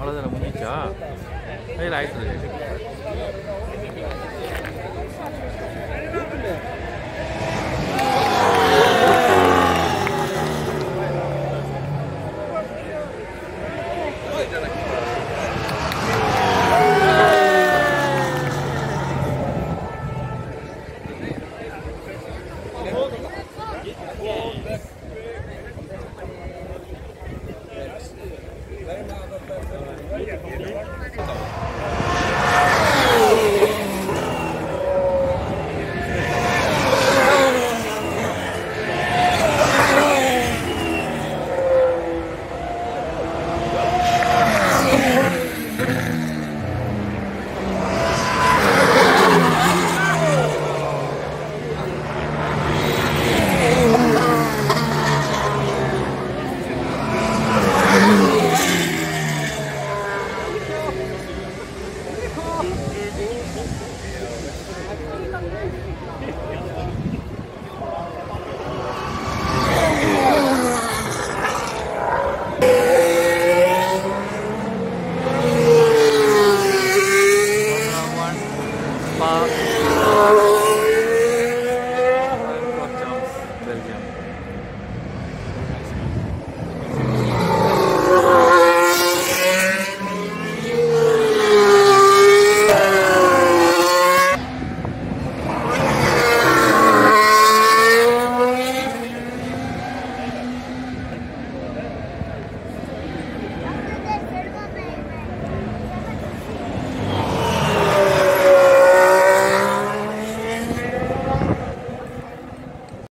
ಅಳದಲ್ಲ ಮುಗಿತಾ ಇಲ್ಲ ಆಯ್ತು Thank you.